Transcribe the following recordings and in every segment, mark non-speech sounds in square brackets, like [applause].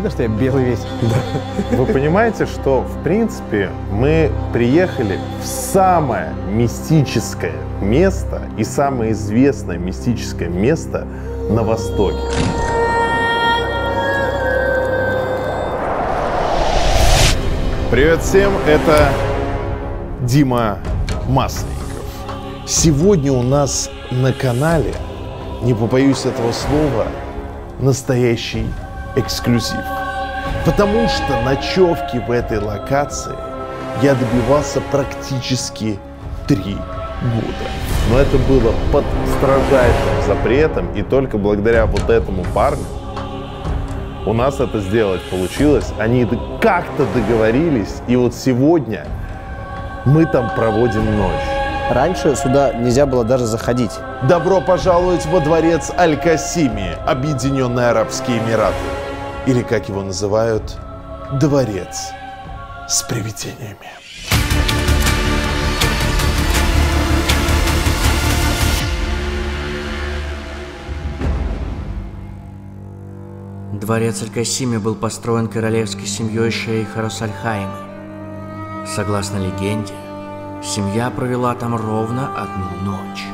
Видно, что я белый весь. Вы понимаете, что, в принципе, мы приехали в самое мистическое место и самое известное мистическое место на Востоке. Привет всем, это Дима Масленников. Сегодня у нас на канале, не побоюсь этого слова, настоящий эксклюзив. Потому что ночевки в этой локации я добивался практически три года. Но это было под строжайшим запретом, и только благодаря вот этому парню у нас это сделать получилось. Они как-то договорились, и вот сегодня мы там проводим ночь. Раньше сюда нельзя было даже заходить. Добро пожаловать во дворец Аль-Касими, Объединенные Арабские Эмираты. Или, как его называют, дворец с привидениями. Дворец Аль-Касими был построен королевской семьей шейха Росальхайма. Согласно легенде, семья провела там ровно одну ночь.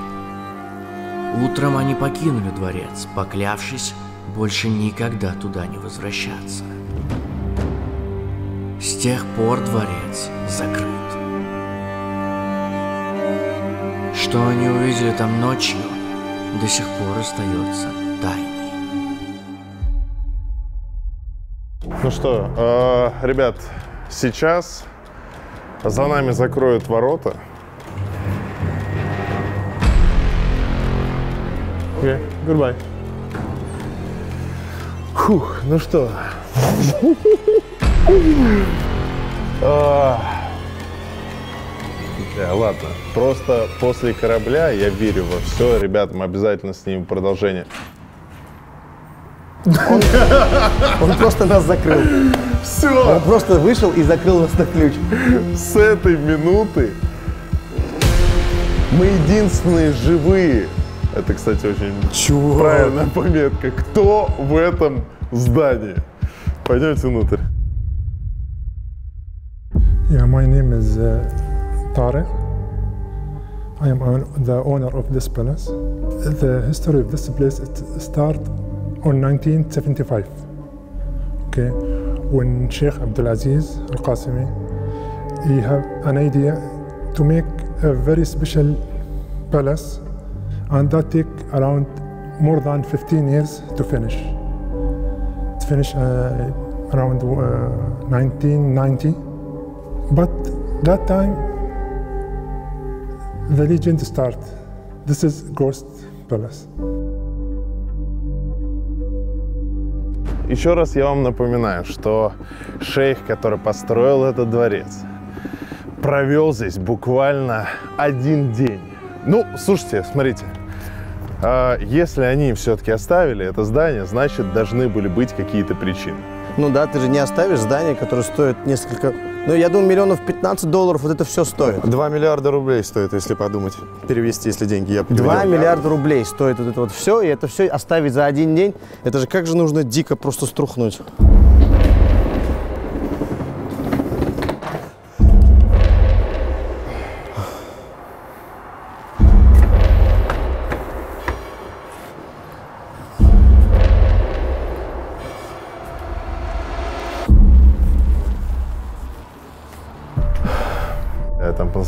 Утром они покинули дворец, поклявшись больше никогда туда не возвращаться. С тех пор дворец закрыт. Что они увидели там ночью, до сих пор остается тайной. Ну что, э, ребят, сейчас за нами закроют ворота. Okay, goodbye. Фух, ну что. А. Э, Ладно, просто после корабля я верю во все. Ребят, мы обязательно снимем продолжение. Он просто нас закрыл. Все, Он просто вышел и закрыл нас на ключ. с этой минуты мы единственные живые. Это, кстати, очень Чего? правильная пометка. Кто в этом здании? Пойдемте внутрь. Yeah, my name is uh, Tariq. I am the owner of this palace. The history of this place it start on 1975. Okay, when Sheikh Abdulaziz Al Qasimi he have an idea to make a very special palace, and that take around more than 15 years to finish. It finished uh, around uh, 1990. But that time, the legend start. This is Ghost Palace. Еще раз я вам напоминаю, что шейх, который построил этот дворец, провел здесь буквально один день. Ну, слушайте, смотрите, а, если они все-таки оставили это здание, значит, должны были быть какие-то причины. Ну да, ты же не оставишь здание, которое стоит несколько... Ну, я думаю, миллионов 15 долларов вот это все стоит. 2 миллиарда рублей стоит, если подумать. Перевести, если деньги я перевел. 2 миллиарда рублей стоит вот это вот все, и это все оставить за один день. Это же как же нужно дико просто струхнуть.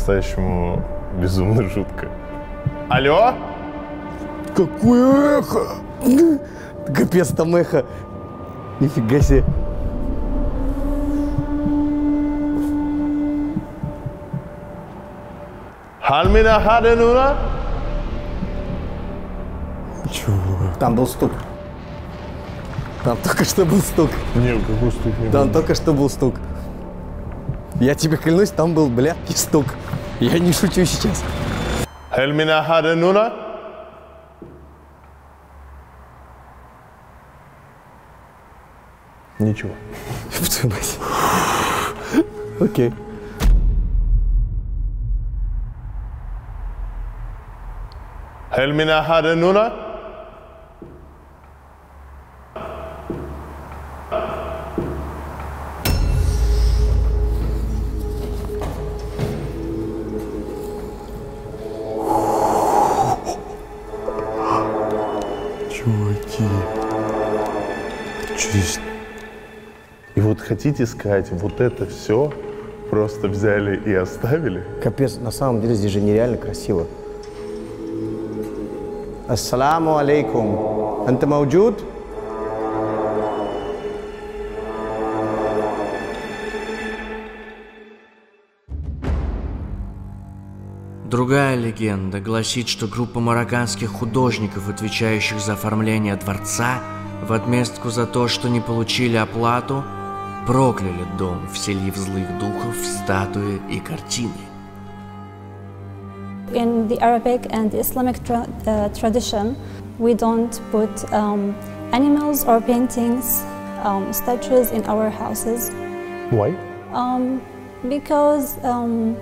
По-настоящему безумно жутко. Алло? Какое эхо! Капец там эхо. Нифига себе. Хальмина Хаденуна? Там был стук. Там только что был стук. Не, какой стук не Там только что был стук. Я тебе клянусь, там был, блядь, стук. Я не шучу сейчас. Хельмина Хаденуна? Ничего. В твою мать. Окей. Хельмина хотите сказать, вот это все просто взяли и оставили? Капец, на самом деле здесь же нереально красиво. Ассаламу алейкум. Анта мауджуд? Другая легенда гласит, что группа марокканских художников, отвечающих за оформление дворца, в отместку за то, что не получили оплату, прокляли дом, вселив злых духов в статуи и картины. In the Arabic and Islamic tra- uh, tradition, we don't put um, animals or paintings, um, statues in our houses Why? um, because um,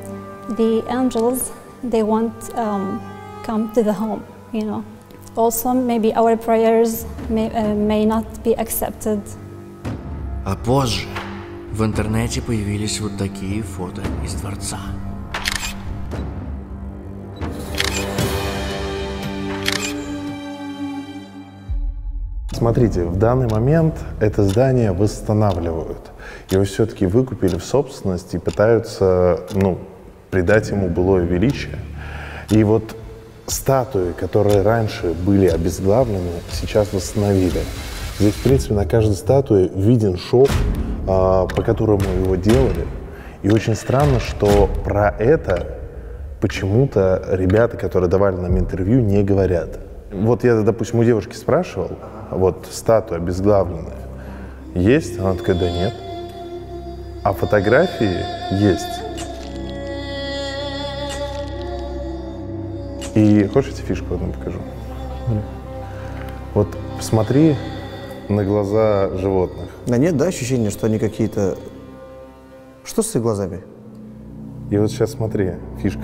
the angels they won't um, come to the home, you know. Also, maybe our prayers may, uh, may not be accepted. А позже в интернете появились вот такие фото из дворца. Смотрите, в данный момент это здание восстанавливают. Его все-таки выкупили в собственность и пытаются ну, придать ему былое величие. И вот статуи, которые раньше были обезглавлены, сейчас восстановили. Здесь, в принципе, на каждой статуе виден шов, а, по которому его делали. И очень странно, что про это почему-то ребята, которые давали нам интервью, не говорят. Вот я, допустим, у девушки спрашивал, вот статуя обезглавленная есть? Она такая, да нет. А фотографии есть. И хочешь, я тебе фишку одну покажу? Вот посмотри на глаза животных. Да нет, да, ощущение, что они какие-то... Что с их глазами? И вот сейчас смотри, фишка.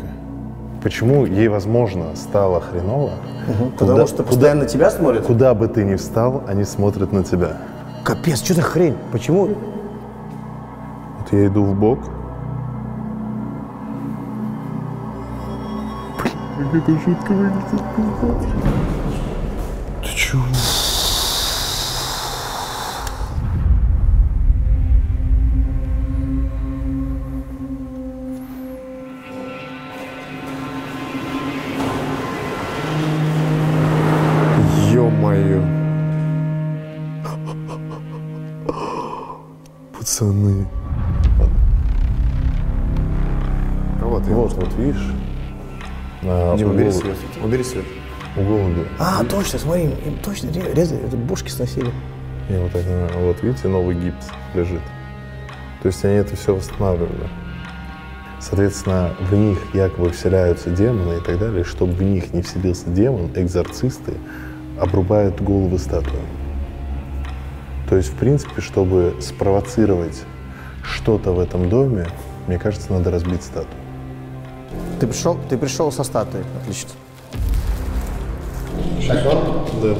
Почему ей, возможно, стало хреново? Потому Куда- что куда- постоянно на тебя смотрят? Куда бы ты ни встал, они смотрят на тебя. Капец, что за хрень? Почему? Вот я иду в бок. Как это шутка выглядит. Точно, смотри, им точно ре- резали, это бошки сносили. И вот, это, вот видите, новый гипс лежит. То есть они это все восстанавливали. Соответственно, в них якобы вселяются демоны и так далее. Чтобы в них не вселился демон, экзорцисты обрубают головы статуям. То есть, в принципе, чтобы спровоцировать что-то в этом доме, мне кажется, надо разбить статую. Ты пришел, ты пришел со статуей, отлично. Да.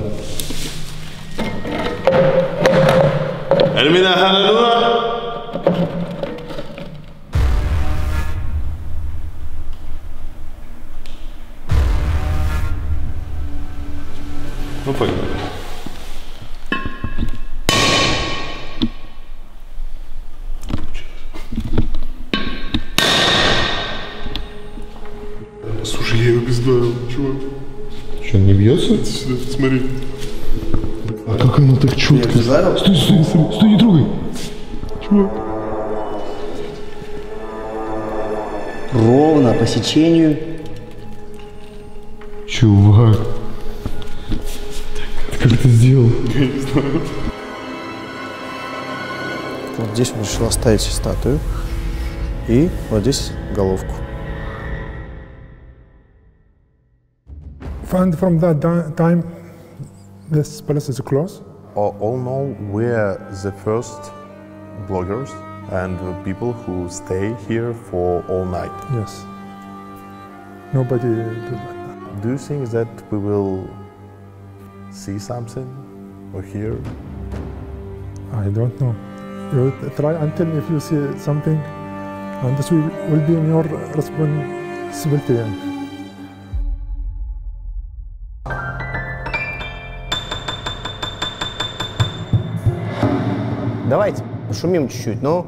Ну, погнали. Слушай, смотри. А как оно так четко? Бездарил? Стой, стой, стой, стой, не трогай. Чувак. Ровно, по сечению. Чувак. Ты как это сделал? Вот здесь он решил оставить статую. И вот здесь головку. And from that time, this palace is closed. all, all know we're the first bloggers and people who stay here for all night. Yes. Nobody do that. Do you think that we will see something or hear? I don't know. You try me if you see something, and this will, will be in your responsibility. Давайте, пошумим чуть-чуть, ну.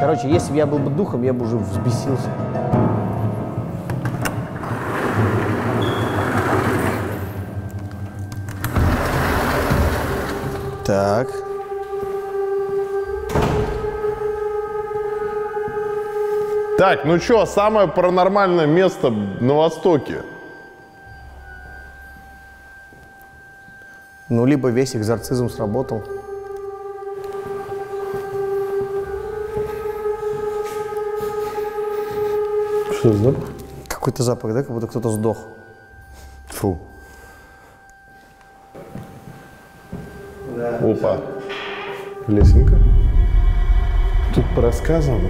Короче, если бы я был бы духом, я бы уже взбесился. Так. Так, ну что, самое паранормальное место на Востоке? Ну, либо весь экзорцизм сработал. Что за запах? Какой-то запах, да, как будто кто-то сдох. Фу. Опа. Лесенка. Тут по рассказам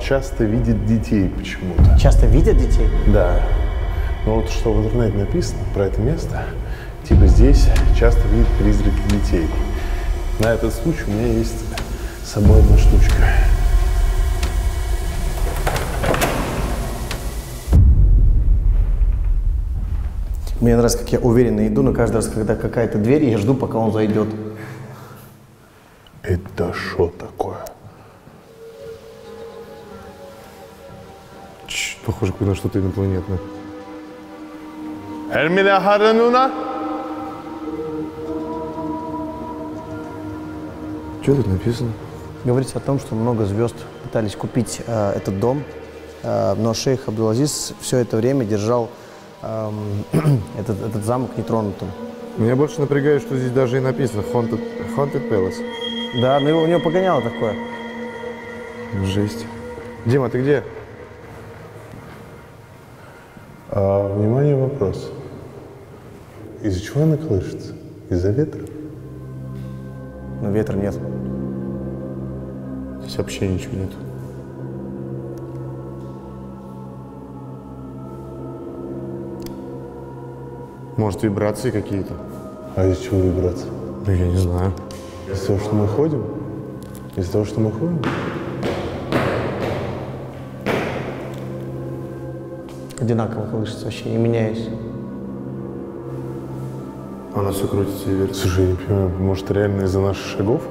часто видит детей почему-то. Часто видят детей? Да. Но вот что в интернете написано про это место, типа здесь часто видят призраки детей. На этот случай у меня есть с собой одна штучка. Мне нравится, как я уверенно иду, но каждый раз, когда какая-то дверь, я жду, пока он зайдет. Это что такое? Похоже на что-то инопланетное. Эльмина Харануна? Что тут написано? Говорится о том, что много звезд пытались купить э, этот дом, э, но шейх Абдулазиз все это время держал эм, [clears throat] этот, этот замок нетронутым. Меня больше напрягает, что здесь даже и написано Haunted, Haunted Palace. Да, но его, у него погоняло такое. Жесть. Дима, ты где? А, внимание, вопрос. Из-за чего она колышется? Из-за ветра? Но ветра нет. Здесь вообще ничего нет. Может, вибрации какие-то? А из чего вибрация? Ну, я не знаю. Из-за того, что мы ходим? Из-за того, что мы ходим? Одинаково колышется вообще, не меняясь. Она все крутится и вертится. Слушай, я не понимаю, может, реально из-за наших шагов?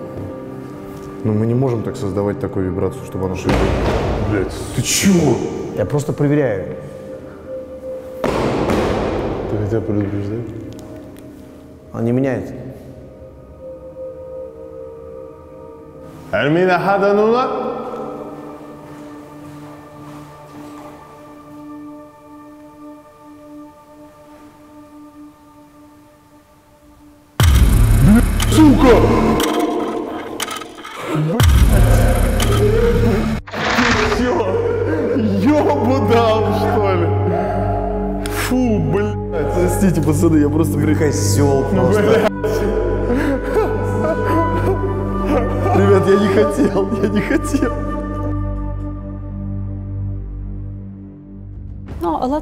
Но мы не можем так создавать такую вибрацию, чтобы она шевелилась. Блять, ты чего? Я просто проверяю. Ты хотя бы предупреждать? Он не меняется. Эльмина Хадануна?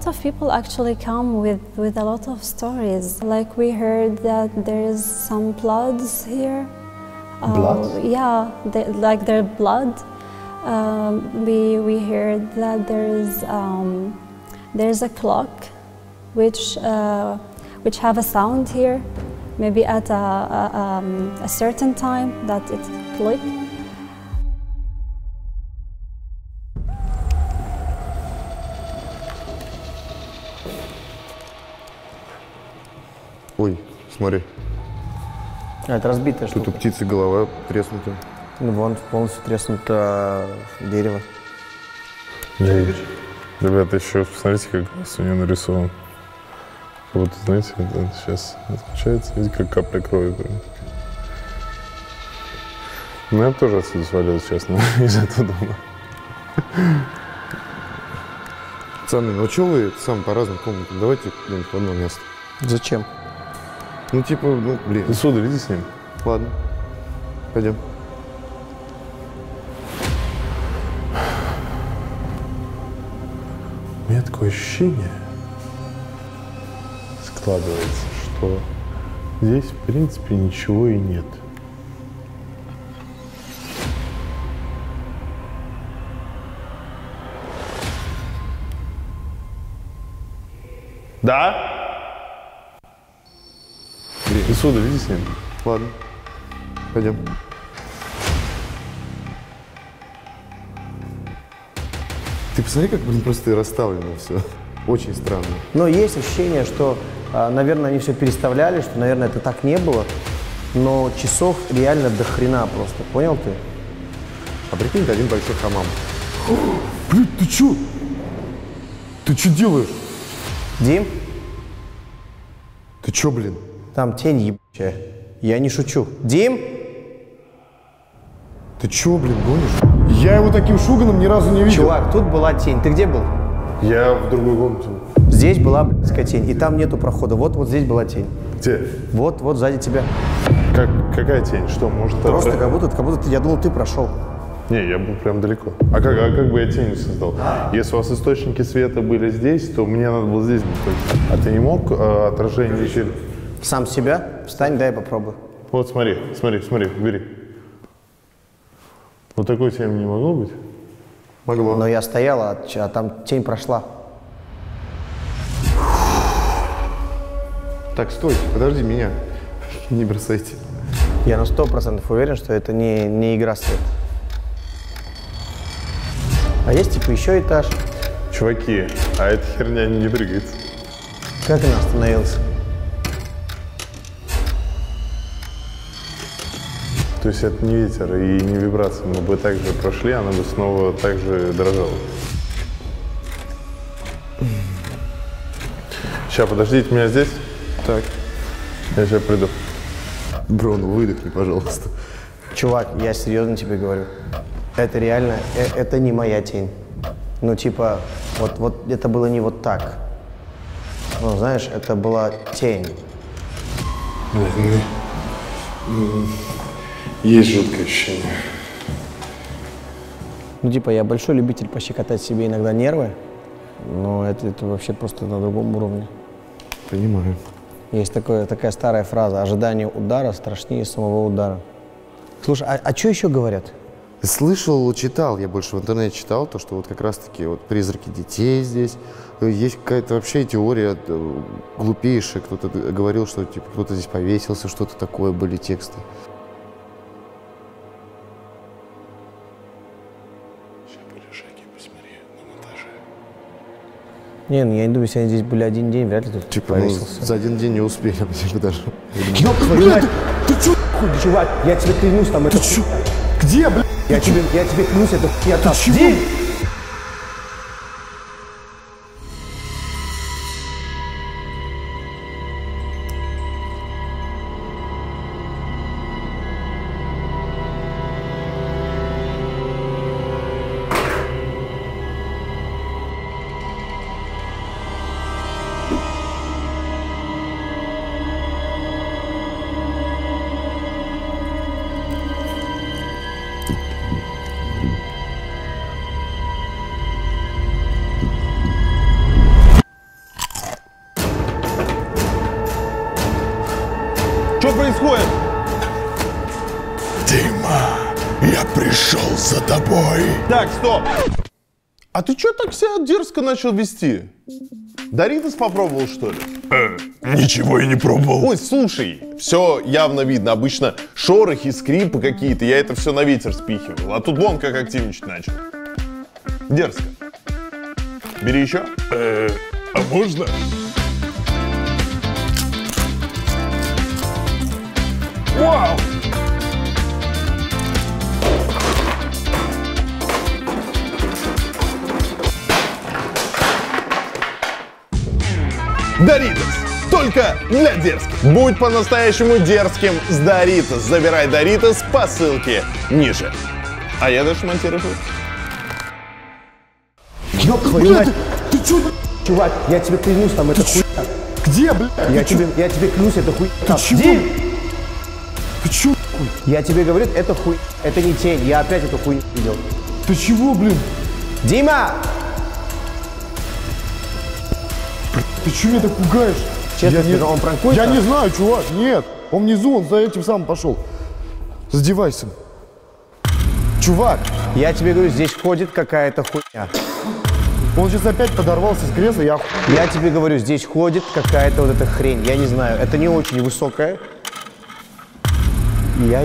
Lot of people actually come with, with a lot of stories. Like we heard that there is some bloods here. Bloods? Uh, yeah, they, like their blood. Um, we we heard that there is um, there's a clock, which uh, which have a sound here, maybe at a, a, um, a certain time that it click. Ой, смотри, А, это разбитая тут у штука. птицы голова треснута. Ну, вон полностью треснуто дерево. Ребята, еще посмотрите, как раз у нее нарисован. Будто, знаете, это сейчас отключается, видите, как капля крови. прям. Ну, я бы тоже отсюда свалил, честно, [laughs] из этого дома. Пацаны, ну что вы сам по разным комнатам? Давайте в одно место. Зачем? Ну, типа, ну, блин. Ты сударь, иди с ним. Ладно, пойдем. У меня такое ощущение складывается, что здесь, в принципе, ничего и нет. Ты сюда, иди с ним. Ладно. Пойдем. Ты посмотри, как, блин, просто расставлено все. Очень странно. Но есть ощущение, что, а, наверное, они все переставляли, что, наверное, это так не было. Но часов реально до хрена просто. Понял ты? А прикинь, это один большой хамам. Блин, ты чё? Ты чё делаешь? Дим, Ты чё, блин? Там тень ебучая. Я не шучу. Дим? Ты чё, блин, гонишь? Я его таким шуганом ни разу не видел. Чувак, тут была тень. Ты где был? Я в другой комнате. Здесь была блядская тень, и там нету прохода. Вот, вот здесь была тень. Где? Вот, вот сзади тебя. Как, какая тень? Что, может... Просто это- как будто, как будто я думал, ты прошел. Не, я был прям далеко. А как, а как бы я тень создал? Если у вас источники света были здесь, то мне надо было здесь быть. А ты не мог э, отражение через... Сам себя? Встань, дай попробую. Вот смотри, смотри, смотри, бери. Вот такой тени не могло быть? Могло. Но я стояла, а а там тень прошла. Так, стой, подожди меня. [laughs] Не бросайте. Я на сто процентов уверен, что это не, не игра света. А есть типа еще этаж. Чуваки, а эта херня не двигается. Как она остановилась? То есть это не ветер и не вибрация. Мы бы так же прошли, она бы снова так же дрожала. Сейчас, подождите меня здесь. Так. Я сейчас приду. Бро, ну выдохни, пожалуйста. Чувак, я серьезно тебе говорю. Это реально, э- это не моя тень. Ну, типа, вот, вот это было не вот так. Ну, знаешь, это была тень. Есть жуткое ощущение. Ну, типа, я большой любитель пощекотать себе иногда нервы, но это, это вообще просто на другом уровне. Понимаю. Есть такое, такая старая фраза «ожидание удара страшнее самого удара». Слушай, а, что еще говорят? Слышал, читал, я больше в интернете читал, то, что вот как раз-таки вот призраки детей здесь. Есть какая-то вообще теория э, глупейшая. Кто-то говорил, что типа кто-то здесь повесился, что-то такое были тексты. Не, ну я не думаю, если они здесь были один день, вряд ли тут Типа, ну, за один день не успели, [laughs] типа даже. Ёб твою мать! Ты чё, хуй, чувак, я тебе клянусь, там это хуй- Где, блядь? Я тебе, я тебе клянусь, это хуйня там. Дим! Что так дерзко начал вести? Доритос попробовал, что ли? Ничего я не пробовал. Ой, слушай, все явно видно. Обычно шорохи, скрипы какие-то, я это все на ветер спихивал. А тут вон как активничать начал. Дерзко. Бери еще. Э, а можно? Вау! Доритос. Только для дерзких. Будь по-настоящему дерзким с Доритос. Забирай Доритос по ссылке ниже. А я даже монтирую. Ёб твою мать! Ты чё, Чувак, я тебе клянусь, там это хуйня. Где, блядь? Я тебе, я тебе клянусь, это хуйня там. чего? Дим! Ты чё? Я тебе говорю, это хуй, это не тень. Я опять эту хуйню видел. Ты чего, блин? Дима! Ты чё меня так пугаешь? Честно Я скажу, он пранкует Я не знаю, чувак, нет. Он внизу, он за этим сам пошел. С девайсом. Чувак, Я тебе говорю, здесь ходит какая-то хуйня. Он сейчас опять подорвался с кресла, я Я тебе говорю, здесь ходит какая-то вот эта хрень. Я не знаю, это не очень высокая. Я,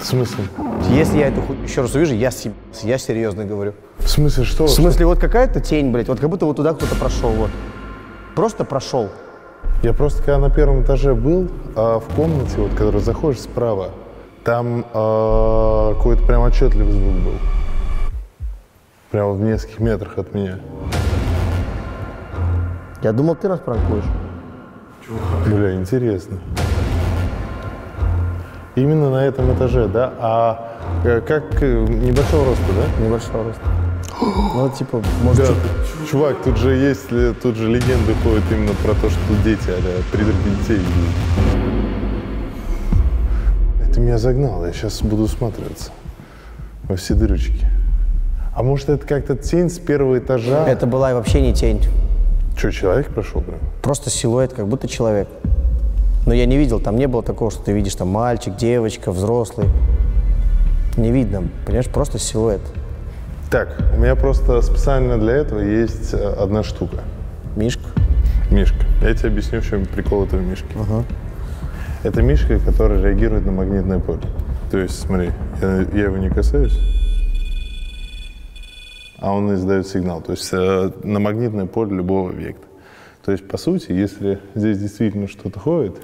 В смысле? если я эту хуйню еще раз увижу, я, съебался. я серьезно говорю. В смысле что? В смысле, вот какая-то тень, блядь, вот как будто вот туда кто-то прошел, вот. Просто прошел. Я просто когда на первом этаже был, а в комнате, вот, когда заходишь справа, там а, какой-то прям отчетливый звук был. Прямо в нескольких метрах от меня. Я думал, ты нас пранкуешь. Бля, интересно. Именно на этом этаже, да? А э, как э, небольшого роста, да? Небольшого роста. Ну, типа, может, Да, чуть- чувак, тут же есть, тут же легенды ходят именно про то, что тут дети, а призраки детей. Это меня загнало, я сейчас буду всматриваться во все дырочки. А может это как-то тень с первого этажа? это была вообще не тень. Что, человек прошел прям? Просто силуэт, как будто человек. Но я не видел, там не было такого, что ты видишь там мальчик, девочка, взрослый. Не видно, понимаешь, просто силуэт. Так, у меня просто специально для этого есть э, одна штука. Мишка. Мишка. Я тебе объясню, в чем прикол этого мишки. Это мишка, который реагирует на магнитное поле. То есть, смотри, я, я его не касаюсь, а он издает сигнал. То есть э, на магнитное поле любого объекта. То есть, по сути, если здесь действительно что-то ходит,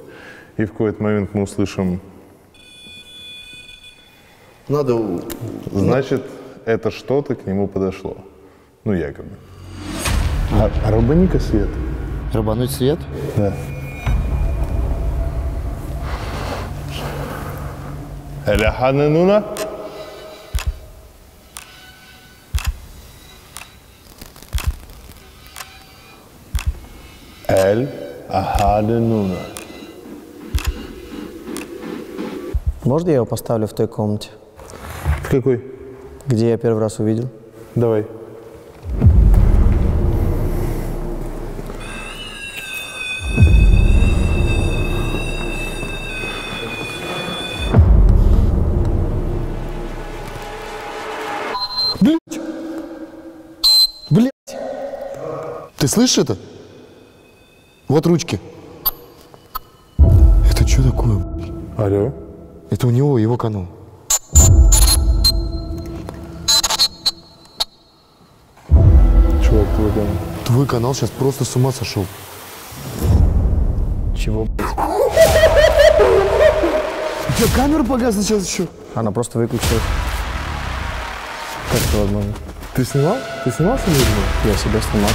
и в какой-то момент мы услышим, Надо... значит, это что-то к нему подошло. Ну, якобы. А, а рубани-ка свет. Рубануть свет? Да. Эля Ханенуна. Эль Ахаденуна. Можно я его поставлю в той комнате, В какой? Где я первый раз увидел? Давай. Блять! Ты слышишь это? Вот ручки. Это что такое? Алло. Это у него, его канал. Твой канал сейчас просто с ума сошел. Чего, блядь? У тебя камера погасла сейчас еще? Она просто выключилась. Как это возможно? Ты снимал? Ты снимал сегодня? Я себя снимал.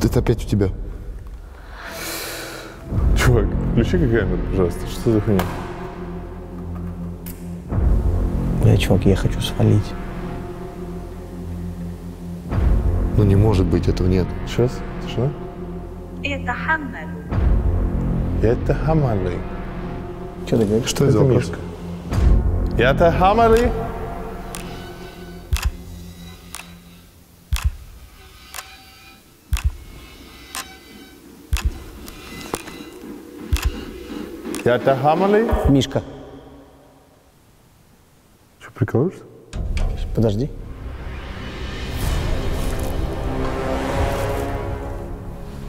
Это опять у тебя. Чувак, включи-ка камеру, пожалуйста. Что за хуйня? Бля, чувак, я хочу свалить. Ну не может быть, этого нет. Еще что? Это хаммалю. Это хаммалю. Что ты говоришь? Что это, это вопрос? Мишка. Это хаммалю. Это хаммалю. Мишка. Что, прикалываешься? Подожди.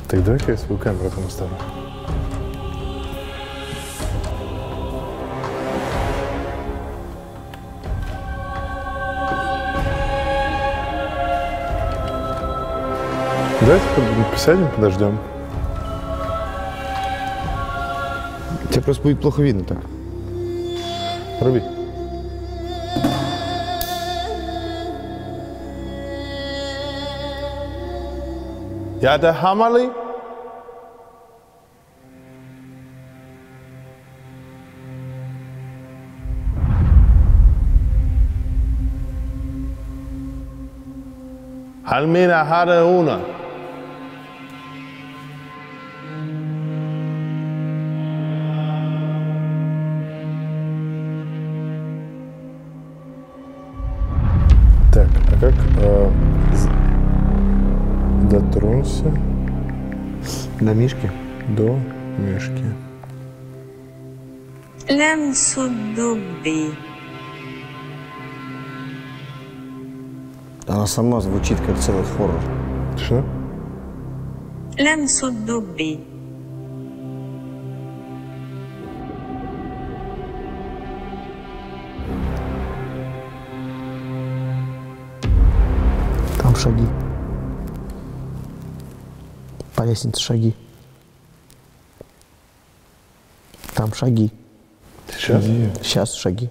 Так давай-ка я свою камеру там оставлю. Давайте посядем, подождем. Тебе просто будет плохо видно так. Руби. Я это al menos hará una. Так, а как э, дотронься до мишки? До мишки. Лям судуби. Она сама звучит как целый хоррор. Что? Лансу дуби. Там шаги. По лестнице шаги. Там шаги. Сейчас? Сейчас шаги.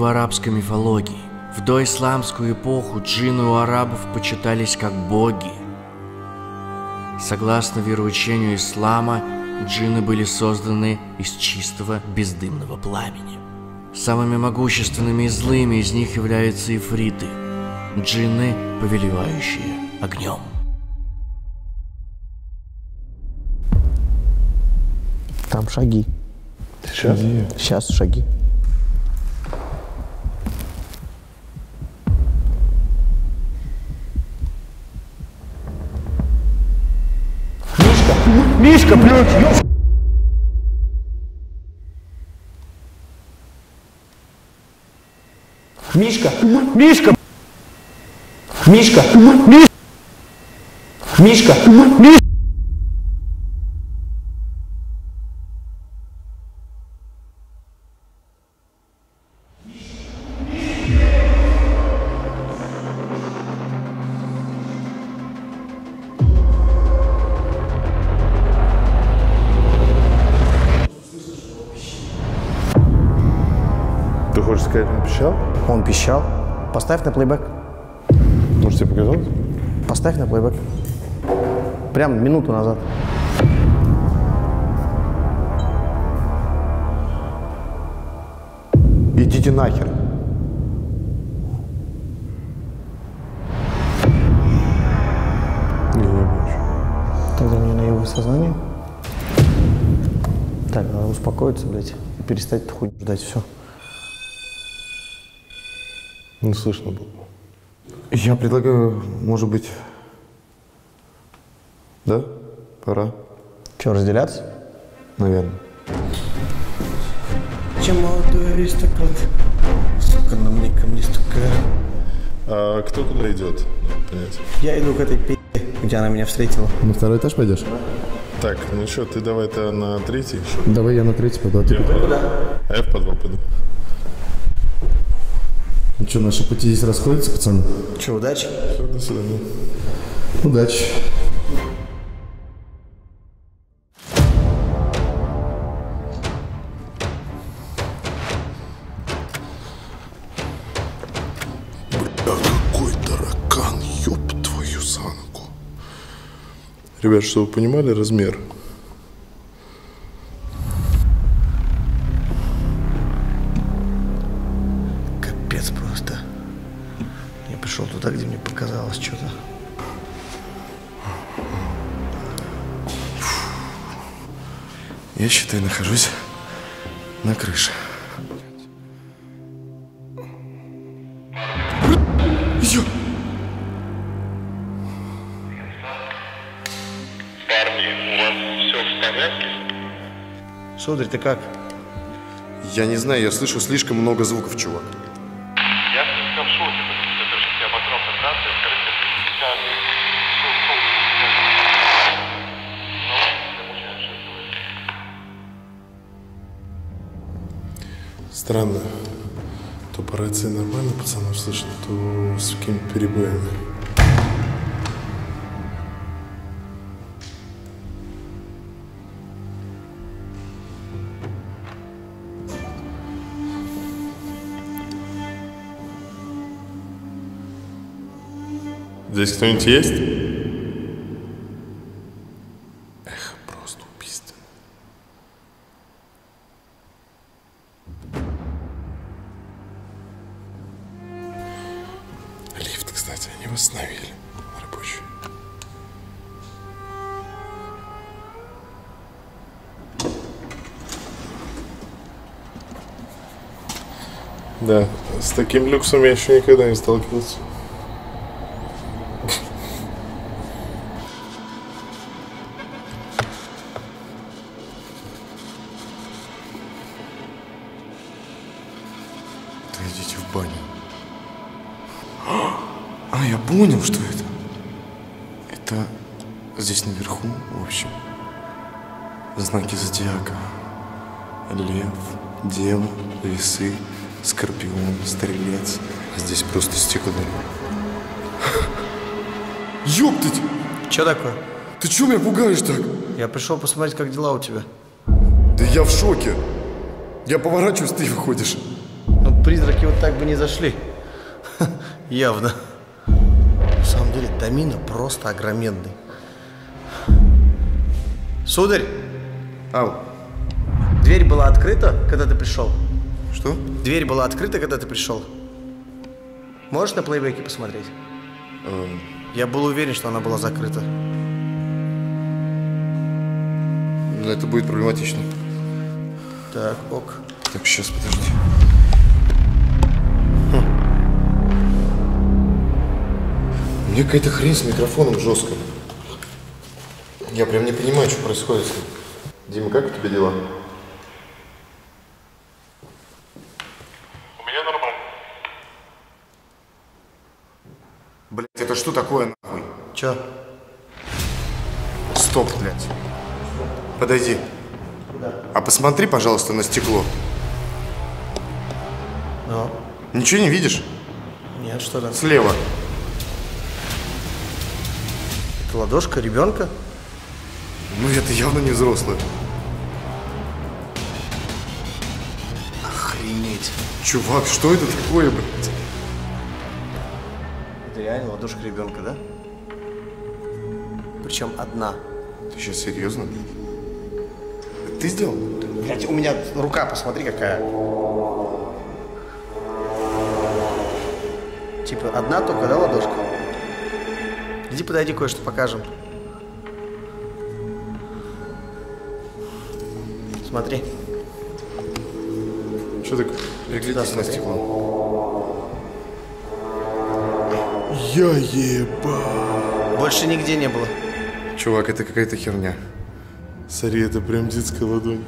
В арабской мифологии. В доисламскую эпоху джинны у арабов почитались как боги. Согласно вероучению ислама, джинны были созданы из чистого бездымного пламени. Самыми могущественными и злыми из них являются ифриты – джинны, повелевающие огнем. Там шаги. Сейчас? Сейчас шаги. Мишка, блядь! ёп- Мишка! Мишка! Мишка! Миш- Мишка! Он пищал. Поставь на плейбэк. Может, тебе показалось? Поставь на плейбэк. Прям минуту назад. Идите нахер. Тогда мне на его сознание. Так, надо успокоиться, блядь, и перестать хуйню ждать, все. Не слышно было. Я предлагаю, может быть... Да? Пора, Че, разделяться? наверное. Чем молодой аристократ? Сука, на мне коммунист такая. А кто куда идет? Понять. Я иду к этой пи***, где она меня встретила. На второй этаж пойдешь? Так, ну что, ты давай-то на третий еще. Давай я на третий пойду, а ты А я в подвал пойду. Ну что, наши пути здесь расходятся, пацаны? Че, удачи? Все, до свидания. Удачи. Ребят, чтобы вы понимали размер. Считай, нахожусь на крыше. Ё- Сударь, ты как? Я не знаю, я слышу слишком много звуков, чувак. Странно. То по рации нормально пацанов слышно, то с какими-то перебоями. Здесь кто-нибудь есть? С таким люксом я еще никогда не сталкивался. Да идите в баню. А, я понял, что это. Это здесь наверху, в общем, знаки зодиака. Лев, Дева, Весы, Скорпион, Стрелец. А здесь просто стекло. Ёптать! Что такое? Ты чё меня пугаешь так? Я пришел посмотреть, как дела у тебя. Да я в шоке. Я поворачиваюсь, ты выходишь. Ну, призраки вот так бы не зашли. [laughs] Явно. На самом деле, домина просто огроменный. Сударь! Ау. Дверь была открыта, когда ты пришел? Что? Дверь была открыта, когда ты пришел? Можешь на плейбеке посмотреть? Эм, Я был уверен, что она была закрыта. ну, это будет проблематично. Так, ок. Так, сейчас, подожди. У меня какая-то хрень с микрофоном жесткая. Я прям не понимаю, что происходит. Дима, как у тебя дела? У меня нормально. Блять, это что такое нахуй? Чё? Стоп, блядь. Подойди. А посмотри, пожалуйста, на стекло. Ну? Ничего не видишь? Нет, что там? Слева. Это ладошка ребенка? Ну, это явно не взрослый. Охренеть. Чувак, что это такое, блядь? Реально ладошка ребенка, да? Причем одна. Ты сейчас серьезно? Это ты сделал? Блять, у меня рука, посмотри, какая. Типа одна только, да, ладошка? Иди подойди, кое-что покажем. Смотри. Что так? Переглядись на стекло. Я еба. Больше нигде не было. Чувак, это какая-то херня. Смотри, это прям детская ладонь.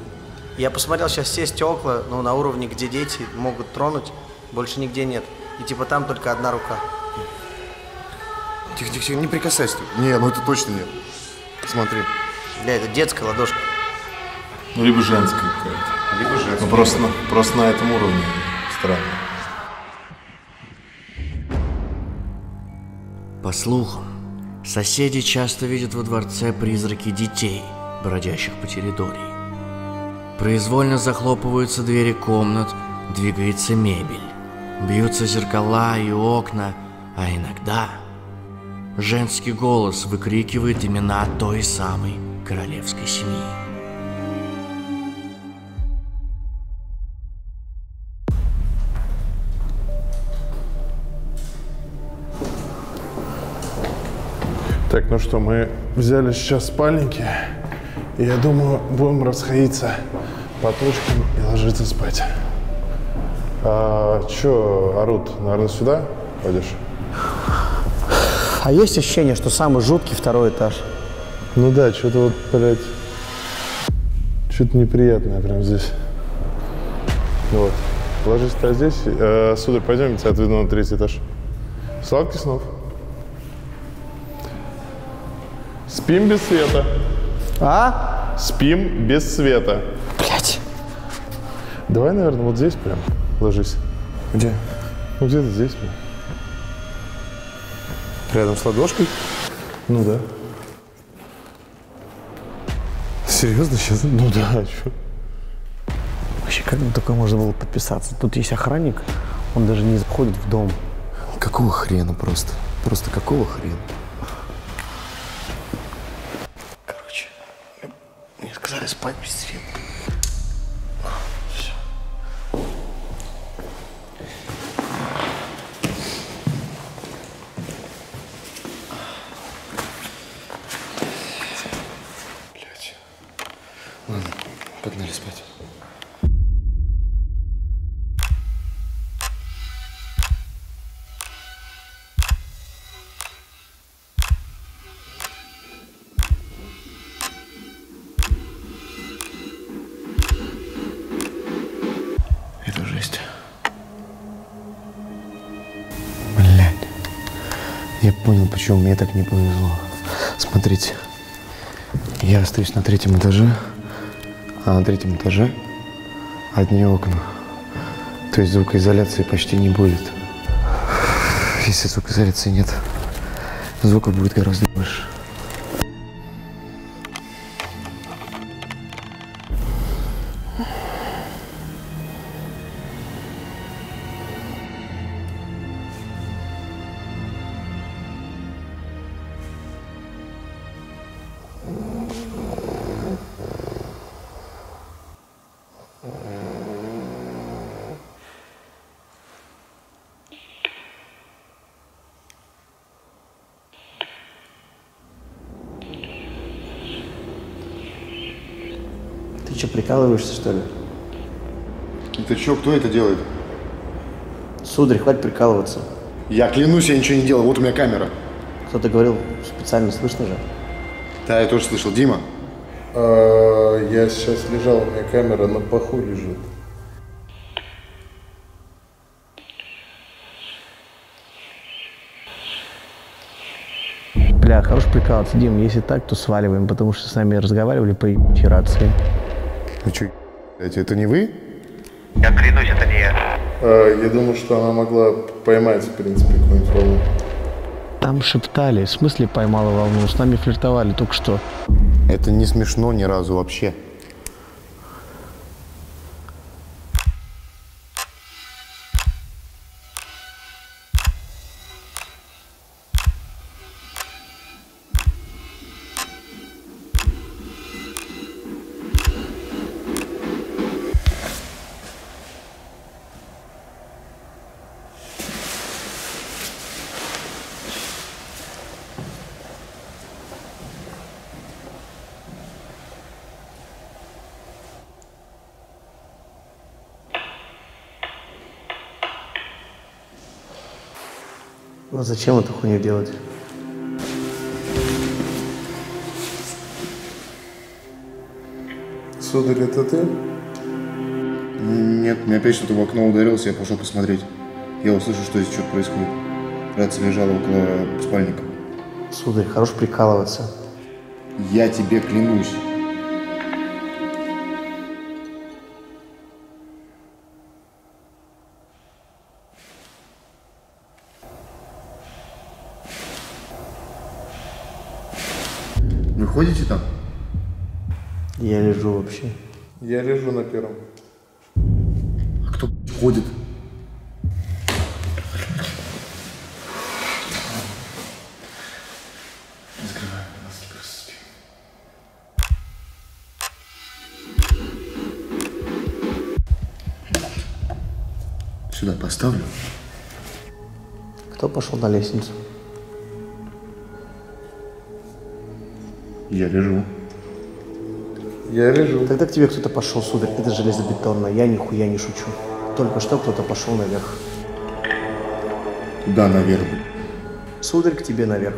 Я посмотрел сейчас все стекла, ну, на уровне, где дети могут тронуть, больше нигде нет. И типа там только одна рука. Тихо, тихо, тихо, не прикасайся. Не, ну это точно нет. Смотри. Бля, это детская ладошка. Ну, либо женская какая-то. Либо женская. Ну, просто, просто на этом уровне. Странно. По слухам, соседи часто видят во дворце призраки детей, бродящих по территории. Произвольно захлопываются двери комнат, двигается мебель, бьются зеркала и окна, а иногда женский голос выкрикивает имена той самой королевской семьи. Так, ну что, мы взяли сейчас спальники, и я думаю, будем расходиться по точкам и ложиться спать. А, чё, орут, наверное, сюда пойдешь? А есть ощущение, что самый жуткий второй этаж? Ну да, что-то вот, блядь, что-то неприятное прям здесь. Вот. Ложись ты здесь. Э, сударь, пойдем, я тебя отведу на третий этаж. Сладких снов. Спим без света. А? Спим без света. Блять. Давай, наверное, вот здесь прям ложись. Где? Ну где-то здесь прям. Рядом с ладошкой? Ну да. Серьезно сейчас? Ну да, что? Вообще, как бы такое можно было подписаться? Тут есть охранник, он даже не заходит в дом. Какого хрена просто? Просто какого хрена? Почему мне так не повезло. Смотрите, я остаюсь на третьем этаже, а на третьем этаже одни окна. То есть звукоизоляции почти не будет. Если звукоизоляции нет, звука будет гораздо больше. Прикалываешься, что ли? Это что, кто это делает? Сударь, хватит прикалываться. Я клянусь, я ничего не делал. Вот у меня камера. Кто-то говорил, специально слышно же. Да, я тоже слышал. Дима. А, я сейчас лежал, у меня камера на паху лежит. Бля, хорош прикалываться. Дим, если так, то сваливаем, потому что с нами разговаривали по ебучей рации. Вы что, это не вы? Я клянусь, это не я. А, я думаю, что она могла поймать, в принципе, какую-нибудь волну. Там шептали, в смысле поймала волну, с нами флиртовали только что. Это не смешно ни разу вообще. Ну зачем эту хуйню делать? Сударь, это ты? Нет, мне опять что-то в окно ударился, я пошел посмотреть. Я услышал, что здесь что-то происходит. Рация лежала около спальника. Сударь, хорош прикалываться. Я тебе клянусь. Ходите там? Я лежу вообще. Я лежу на первом. А кто ходит? Сюда поставлю. Кто пошел на лестницу? Я лежу. Я лежу. Тогда к тебе кто-то пошел, сударь. Это железобетонно. Я нихуя не шучу. Только что кто-то пошел наверх. Куда наверх? Сударь, к тебе наверх.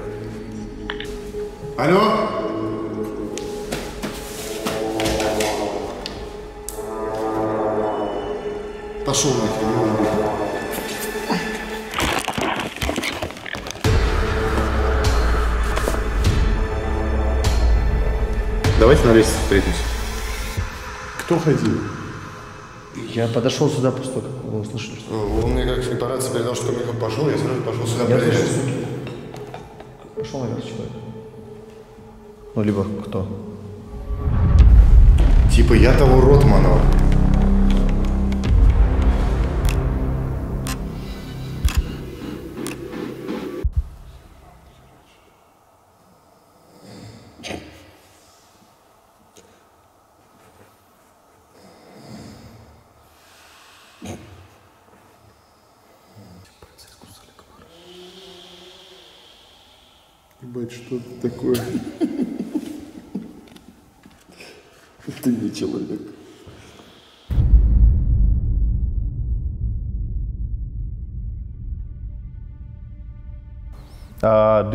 Алло? Пошел нахер, Давайте на лестнице встретимся. Кто ходил? Я подошел сюда после того, как вы услышали, что... Он мне как по рации передал, что Камилка пошел, я сразу пошел сюда Я проверять. Пошел наверх человек. Ну, либо кто? Типа я того Ротманова.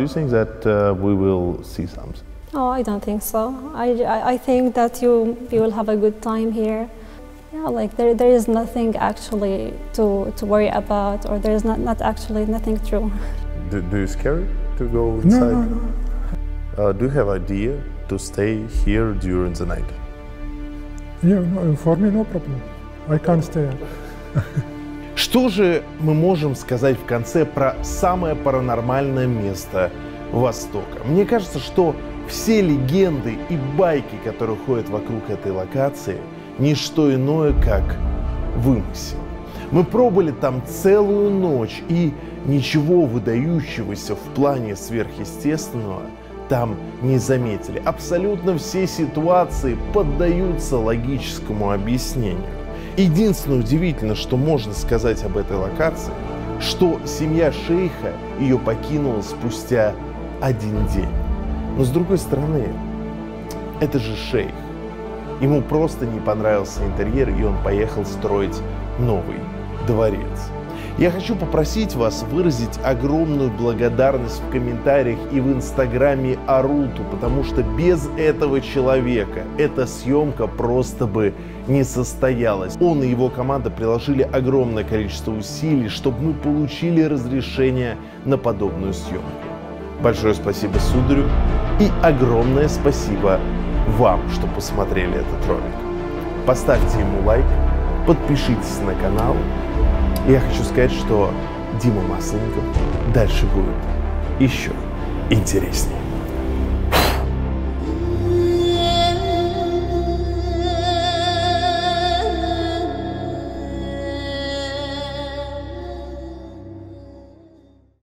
Do you think that uh, we will see something? Oh, I don't think so. I, I, I think that you, you will have a good time here. Yeah, like there, there is nothing actually to, to worry about, or there is not, not actually nothing true. Do, do you scary to go inside? no, no. Uh, do you have idea to stay here during the night? Yeah, no, for me, no problem. I can stay. [laughs] Что же мы можем сказать в конце про самое паранормальное место Востока? Мне кажется, что все легенды и байки, которые ходят вокруг этой локации, не что иное, как вымысел. Мы пробыли там целую ночь и ничего выдающегося в плане сверхъестественного там не заметили. Абсолютно все ситуации поддаются логическому объяснению. Единственное удивительно, что можно сказать об этой локации, что семья шейха ее покинула спустя один день. Но с другой стороны, это же шейх. Ему просто не понравился интерьер, и он поехал строить новый дворец. Я хочу попросить вас выразить огромную благодарность в комментариях и в инстаграме Аруту, потому что без этого человека эта съемка просто бы не состоялась. Он и его команда приложили огромное количество усилий, чтобы мы получили разрешение на подобную съемку. Большое спасибо Сударю и огромное спасибо вам, что посмотрели этот ролик. Поставьте ему лайк, подпишитесь на канал. Я хочу сказать, что Дима Масленников дальше будет еще интереснее.